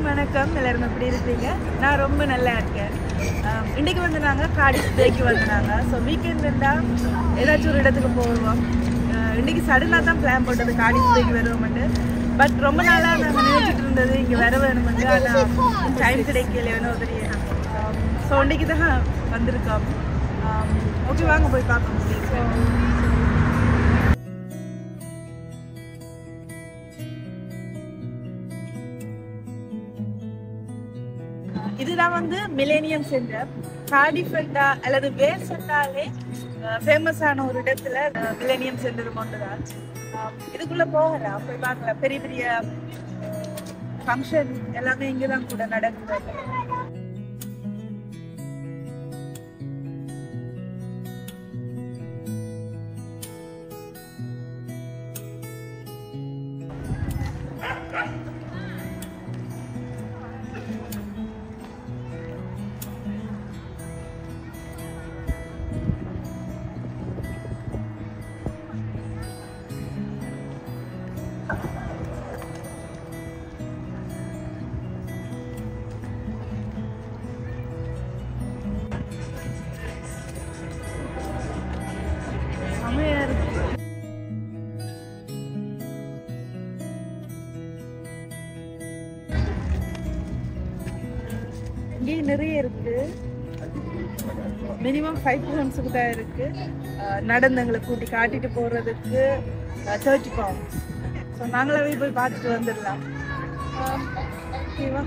எல்லாருக்கும் வணக்கம். எல்லாரும் எப்படி இருக்கீங்க? நான் ரொம்ப நல்லா இருக்கேன். இன்றைக்கி வந்து நாங்கள் காடிஸ் டேக்கு வந்தாங்க ஸோ வீக்கெண்ட் இருந்தால் ஏதாச்சும் ஒரு இடத்துக்கு போவோம். இன்றைக்கி சடனாக தான் பிளான் போட்டது காடிஸ் டேக்கு வருவோம்ட்டு பட் ரொம்ப நாளாக நாங்கள் நினைச்சிட்டு இருந்தது இங்கே வர வேணுமெண்டு ஆனால் டைம் கிடைக்கல வேணும் தெரியல ஸோ இன்னைக்கு தான் வந்திருக்கோம். ஓகே வாங்க போய் பார்ப்போம். நான் வந்து மிலேனியம் சென்டர் காடிஃபெண்டா அல்லது வேர் சென்டாலே ஃபேமஸான ஒரு இடத்துல மிலேனியம் சென்டர் ஒன்றுதான் ஆஹ் இதுக்குள்ள போகலாம். போய் பார்க்கலாம். பெரிய பெரிய ஃபங்க்ஷன் எல்லாமே இங்கே தான் கூட நடக்குது. இங்கேயும் நிறைய இருக்கு. மினிமம் ஃபைவ் பவுண்ட்ஸுக்கு தான் இருக்கு. நடந்தங்களை கூட்டி காட்டிட்டு போறதுக்கு தேர்ட்டி பவுண்ட்ஸ் ஸோ நாங்களாவே போய் பார்த்துட்டு வந்துடலாம். ஓகேவா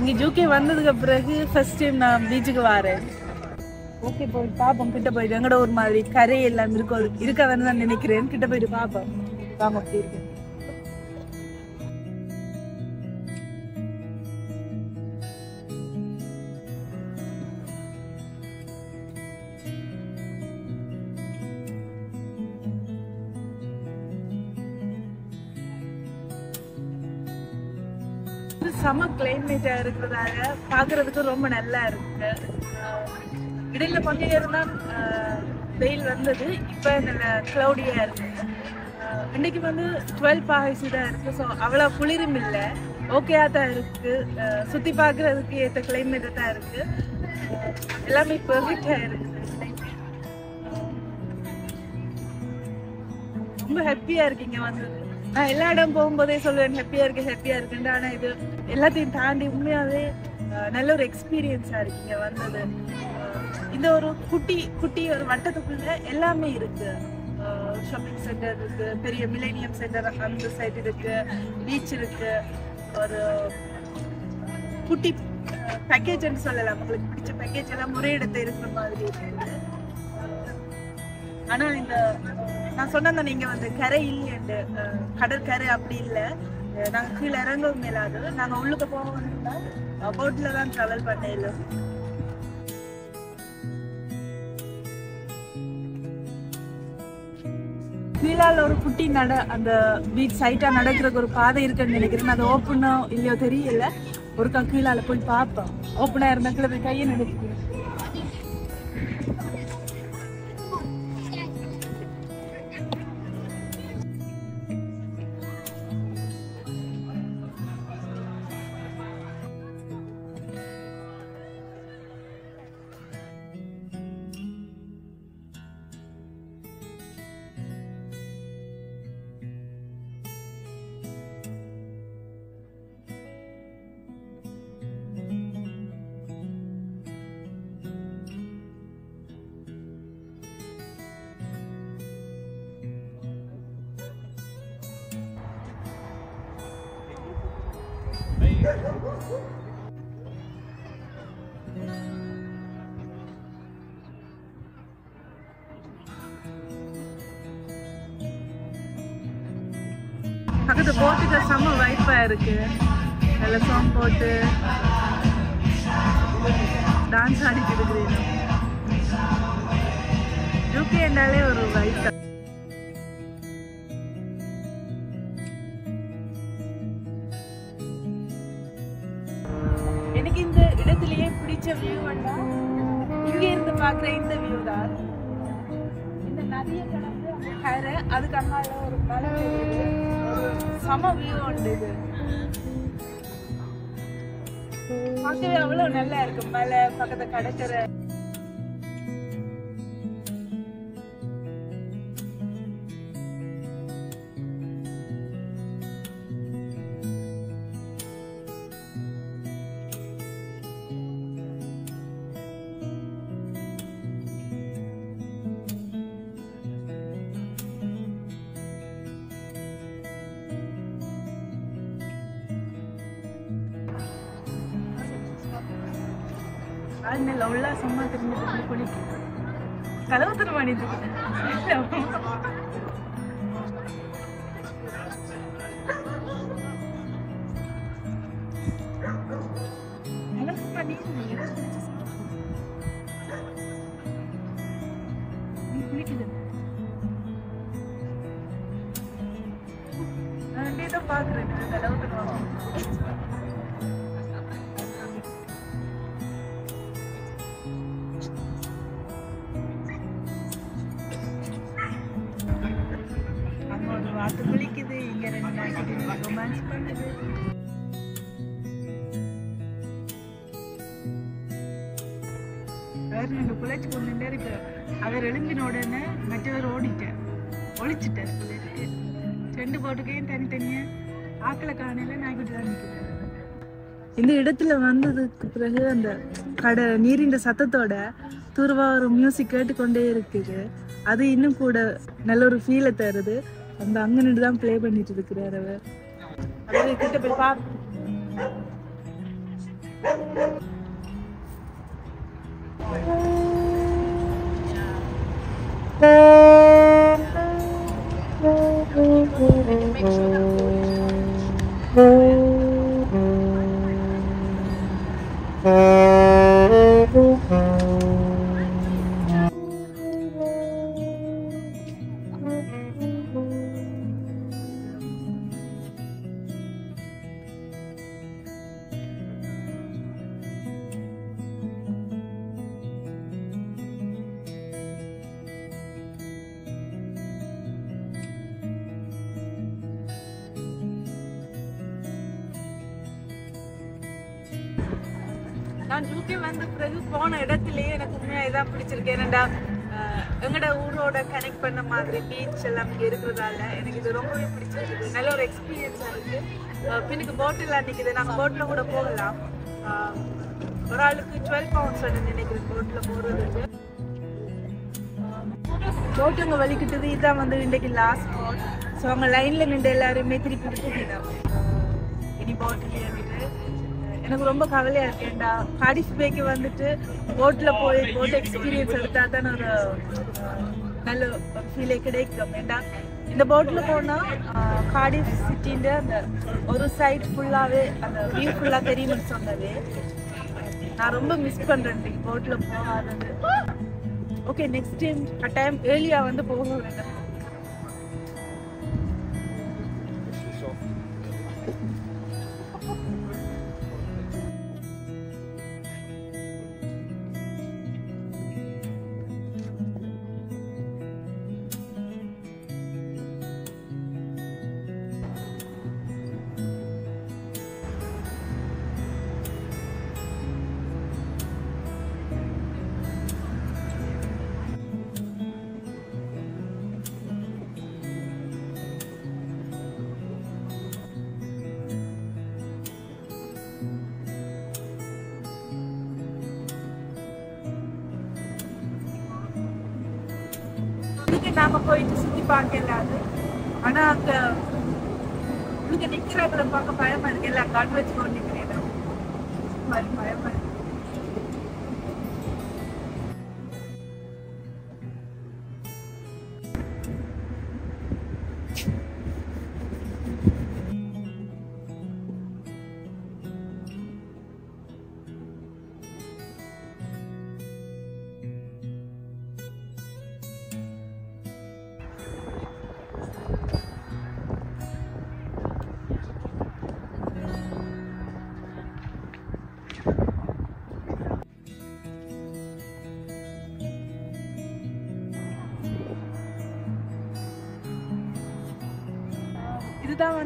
இங்க ஜூகே வந்ததுக்கு பிறகு ஃபர்ஸ்ட் டைம் நான் பீச்சுக்கு வரேன். ஓகே போய் பாப்போம். கிட்ட போயிட்டு எங்கட ஒரு மாதிரி கரை எல்லாம் இருக்கும் இருக்க வேணும் தான் நினைக்கிறேன். கிட்ட போயிட்டு பாப்போம். வாங்க அப்படி இருக்கு செம கிளைமேட்டா இருக்கிறதால பாக்குறதுக்கு ரொம்ப நல்லா இருக்கு. இடையில கொஞ்ச நேரம் தான் வெயில் வந்தது. இப்ப நல்ல கிளவுடியா இருக்கு. இன்னைக்கு வந்து டுவெல் பாய்ச்சி தான் இருக்கு. ஸோ அவ்வளோ குளிரும் இல்லை. ஓகேயா தான் இருக்கு. சுற்றி சுத்தி ஏற்ற கிளைமேட்டா தான் இருக்கு. எல்லாமே பெர்ஃபெக்டா இருக்கு. ரொம்ப ஹாப்பியா இருக்கீங்க வந்தது நான் எல்லா இடம் போகும்போதே சொல்லுவேன் ஹாப்பியா இருக்கு ஹாப்பியா இருக்குண்டு ஆனா இது எல்லாத்தையும் தாண்டி உண்மையாவே நல்ல ஒரு எக்ஸ்பீரியன்ஸா இங்கே வந்தது. இந்த ஒரு குட்டி குட்டி ஒரு வட்டத்துக்குள்ள எல்லாமே இருக்கு. ஷாப்பிங் சென்டர் இருக்கு பெரிய மிலேனியம் சென்டர் அந்த சைடு இருக்கு பீச் இருக்கு. ஒரு குட்டி பேக்கேஜ்னு சொல்லலாம். உங்களுக்கு பிடிச்ச பேக்கேஜ் எல்லாம் ஒரே இடத்துல இருக்கிற மாதிரி இருக்குது ஆனா இந்த நான் சொன்னேன் நீங்க வந்து கரை இல்லையண்டு கடற்கரை அப்படி இல்லை. நாங்கள் நாங்க கீழே இறங்கவும் மேலாது நாங்க உள்ளுக்கு போகணும்னா போட்ல தான் டிராவல் பண்ணல கீழால ஒரு குட்டி நட அந்த பீச் சைட்டா நடக்கிறதுக்கு ஒரு பாதை இருக்குன்னு நினைக்கிறேன். அது ஓப்பனோ இல்லையோ தெரியல. ஒருக்கா கீழால போய் பார்ப்போம். ஓப்பனா இருந்தா கீழே போய் கையை நினைக்கிறேன் பக்கத்து போட்டுக்கு செம்ம வைப்பா இருக்கு. நல்ல சாங் போட்டு டான்ஸ் ஆடிட்டு இருக்கிறேன் யூகே என்றாலே ஒரு வைப் பார்க்குற இந்த வியூ தான் இந்த நதியை கடந்து அந்த கரை அதுக்கு அங்கால ஒரு மலை சம வியூ உண்டு இது. பார்க்கவே அவ்வளோ நல்லா இருக்கு மலை பக்கத்து கடற்கரை. ஆழ்நில உல்லாசமா திரும்பி திரும்பி குளிக்கும் கதவு திருமணிது நான் பாக்குறேன் கதவு வேற ரெண்டு குளிச்சு கொண்டு இருக்கு. அவர் எழும்பின உடனே மற்றவர் ஓடிட்டேன் ஒழிச்சிட்டார் பிள்ளைக்கு ரெண்டு போட்டுக்கையும் தனித்தனியா ஆக்களை காணையில நாய்க்குட்டி தான் நிற்கிறாரு. இந்த இடத்துல வந்ததுக்கு பிறகு அந்த கடை நீரின் சத்தத்தோட தூர்வா ஒரு மியூசிக் கேட்டுக்கொண்டே இருக்குது. அது இன்னும் கூட நல்ல ஒரு ஃபீலை தருது. அந்த அங்க நின்று தான் ப்ளே பண்ணிட்டு இருக்கிறார் அவர். அவரு கிட்ட போய் நான் யூகே வந்த பிறகு போன இடத்துலயே எனக்கு உண்மையா இதான் பிடிச்சிருக்கு. ஏன்னாடா அஹ், எங்கட ஊரோட கனெக்ட் பண்ண மாதிரி பீச் எல்லாம் இங்கே இருக்கிறதால எனக்கு இது ரொம்பவே பிடிச்சிருக்கு. நல்ல ஒரு எக்ஸ்பீரியன்ஸா இருக்கு. பின்னுக்கு போட்டில் நிக்குது. நாங்க போட்டில் கூட போகலாம். ஒரு ஆளுக்கு டுவெல் பவுண்ட்ஸ் நினைக்கிறேன் போட்டில் போறதுக்கு. போட்டவங்க வலிக்கிட்டது. இதுதான் வந்து இன்றைக்கு லாஸ்ட் போட் ஸோ அவங்க லைனில் நின்று எல்லாருமே திருப்பி விட்டுட்டோம் இனி போட்டிலே எனக்கு ரொம்ப கவலையா இருக்கு. ஏன்டா காடிஃப் பேக்கு வந்துட்டு போட்ல போய் போட் எக்ஸ்பீரியன்ஸ் எடுத்தா தான் ஒரு நல்ல ஃபீலே கிடைக்கும். ஏன்டா இந்த போட்டில் போனால் காடி சிட்டின்ற அந்த ஒரு சைட் ஃபுல்லாகவே அந்த வியூ ஃபுல்லாக தெரியும்னு சொன்னது. நான் ரொம்ப மிஸ் பண்றேன் போட்டில் போகாதது. ஓகே நெக்ஸ்ட் டைம் கட்டாயம் ஏர்லியாக வந்து போக நாம போயிட்டு சுத்தி பார்க்கலாது ஆனா அங்க இங்க நிக்கிறவங்களை பார்க்க பயமா இருக்கு. எல்லாம் கண் வச்சு கொண்டு நிக்கிறேன். பயமா இருக்கு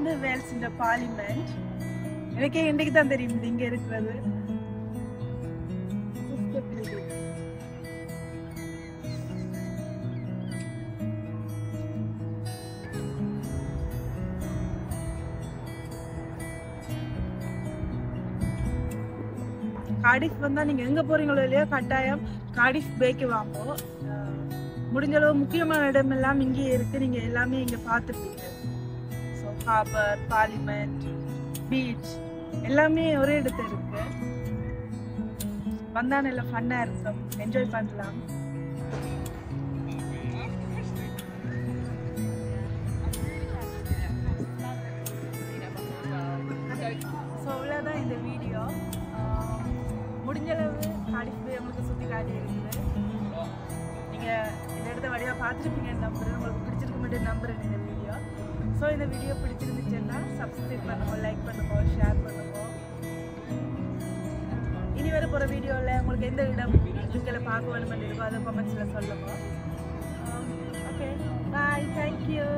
வந்து வேல்ஸ் இந்த பார்லிமெண்ட் எனக்கே இன்னைக்கு தான் தெரியும் இது இங்க இருக்கிறது. காடிஃப் வந்தா நீங்க எங்க போறீங்களோ இல்லையோ கட்டாயம் காடிஃப் பேக்கு வாங்கோ. முடிஞ்சளவு முடிஞ்ச அளவு முக்கியமான இடம் எல்லாம் இங்கேயே இருக்கு. நீங்க எல்லாமே இங்க பார்த்துருப்பீங்க ஹார்பர் பார்லிமெண்ட் பீச் எல்லாமே ஒரே இடத்துல இருக்கு. வந்தா நல்ல ஃபன்னா இருக்கும். என்ஜாய் பண்ணலாம். ஸோ அவ்வளோதான் இந்த வீடியோ முடிஞ்சளவு அளவு போய் உங்களுக்கு சுற்றி காட்டி இருக்குது. நீங்கள் இந்த இடத்த வழியாக பார்த்துருப்பீங்கன்னு நம்புறேன். உங்களுக்கு பிடிச்சிருக்க மட்டும் நம்புறேன். நீங்கள் ஸோ இந்த வீடியோ பிடிச்சிருந்துச்சுன்னா சப்ஸ்கிரைப் பண்ணுவோம் லைக் பண்ணுவோம் ஷேர் பண்ணுவோம் இனி வர போகிற வீடியோவில் உங்களுக்கு எந்த இடம் இதுங்களை பார்க்க வேணுமென்று இருக்கோ அதை கமெண்ட்ஸில் சொல்லுவோம் ஓகே பாய் தேங்க்யூ